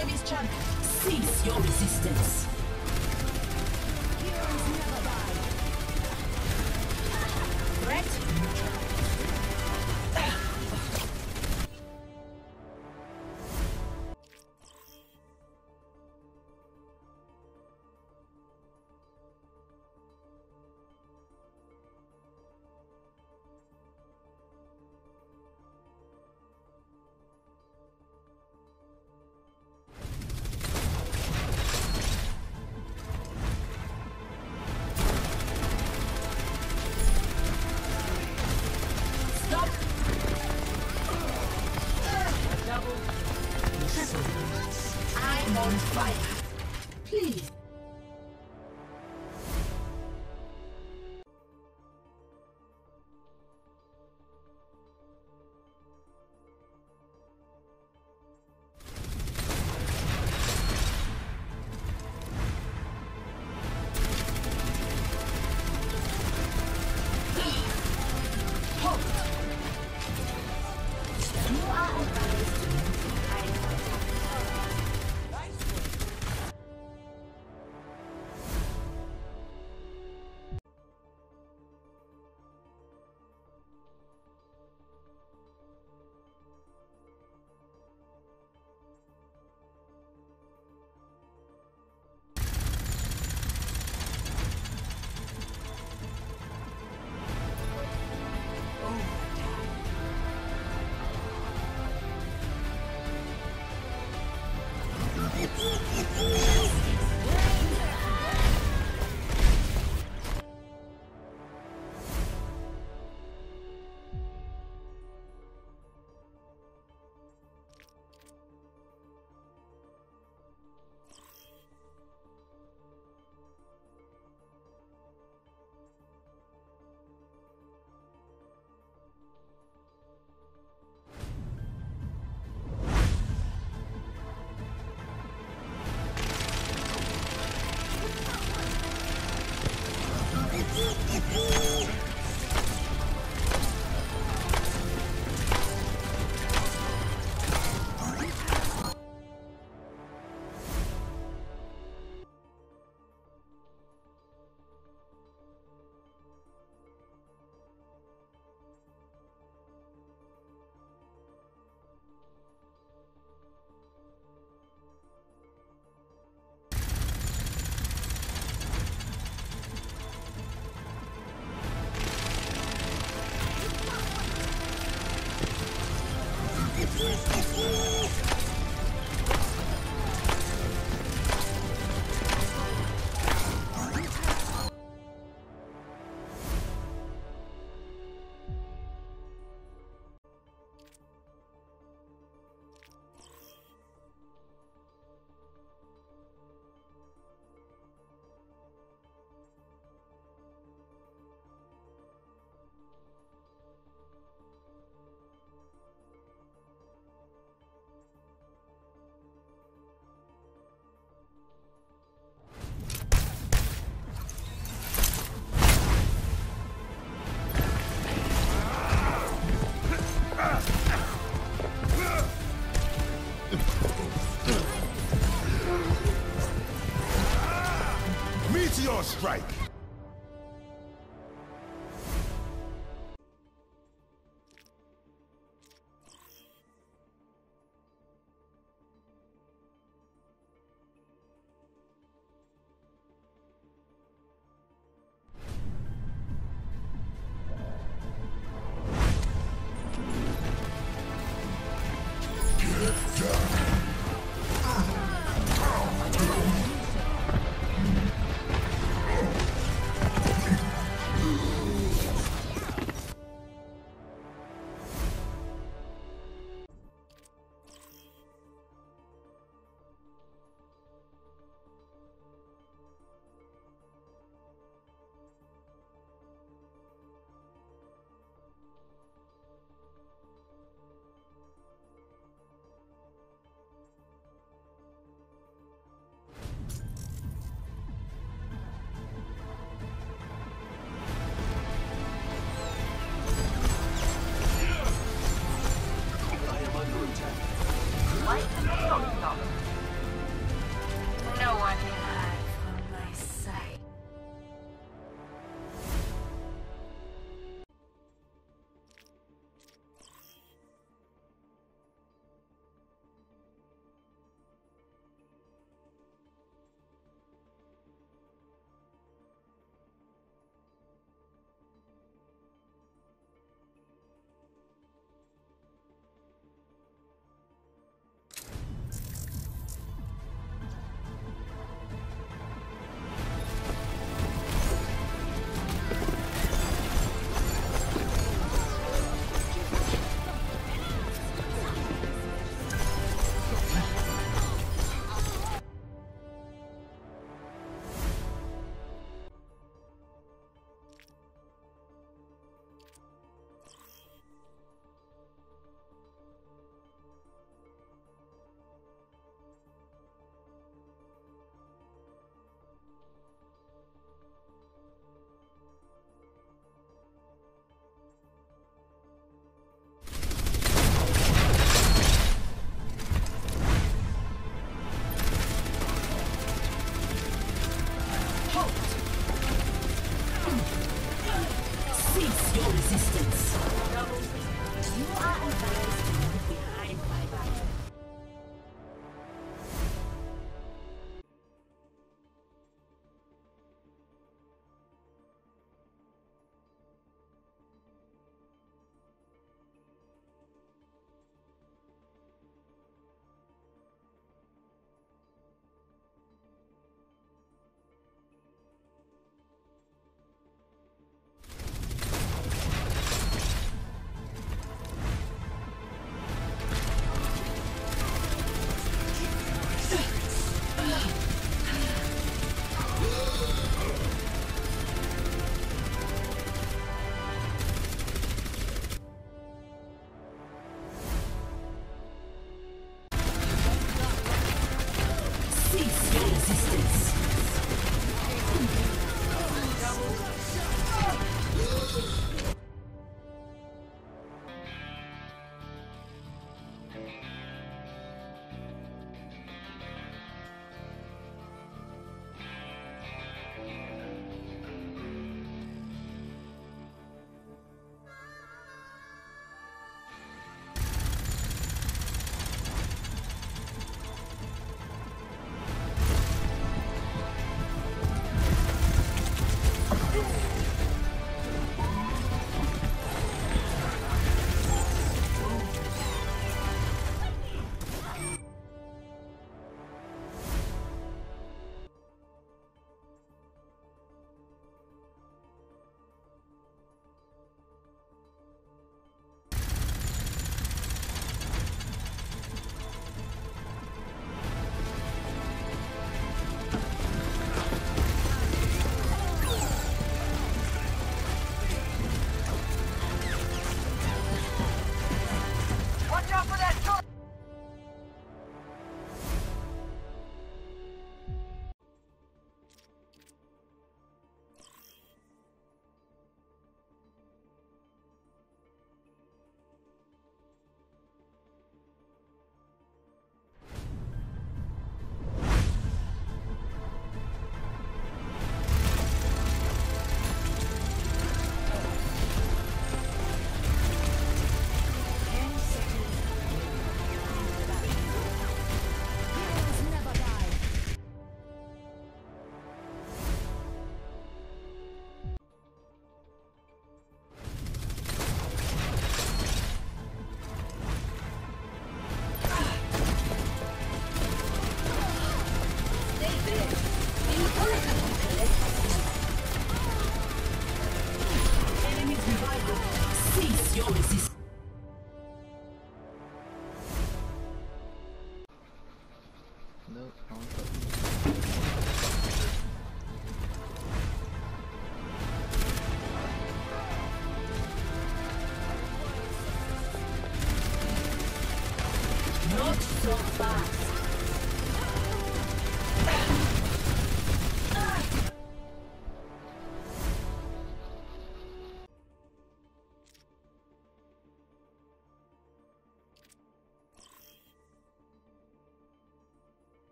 enemy's channel. Cease your resistance. Heroes never die. Threat Meteor strike! Cease your resistance. You are advised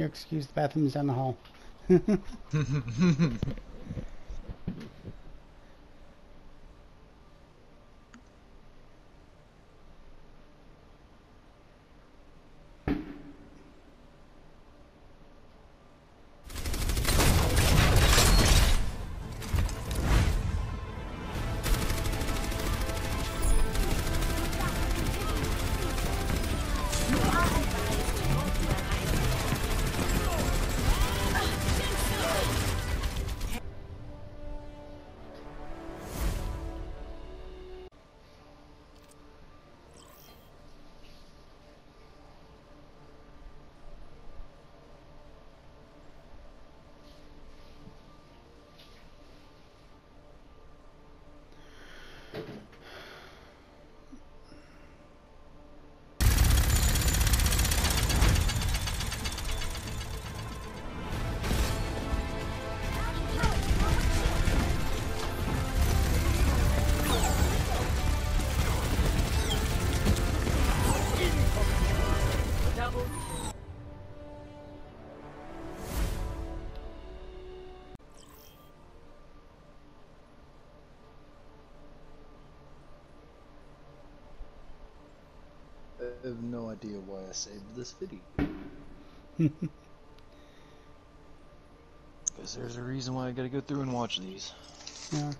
Your excuse, the bathroom's down the hall. idea why I saved this video. Because there's a reason why I gotta go through and watch these. yeah.